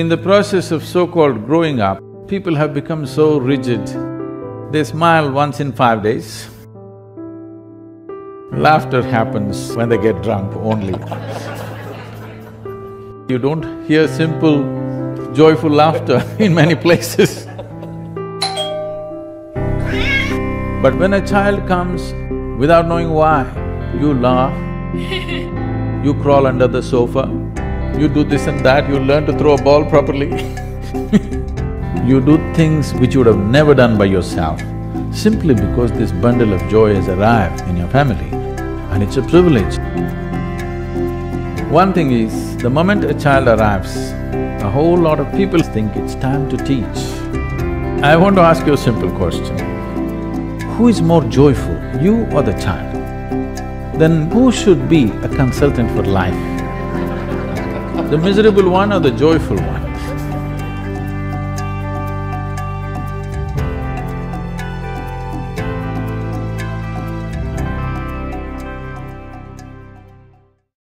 In the process of so-called growing up, people have become so rigid. They smile once in five days. Laughter happens when they get drunk only You don't hear simple, joyful laughter in many places. But when a child comes without knowing why, you laugh, you crawl under the sofa, you do this and that, you learn to throw a ball properly You do things which you would have never done by yourself, simply because this bundle of joy has arrived in your family, and it's a privilege. One thing is, the moment a child arrives, a whole lot of people think it's time to teach. I want to ask you a simple question. Who is more joyful, you or the child? Then who should be a consultant for life? The miserable one or the joyful one?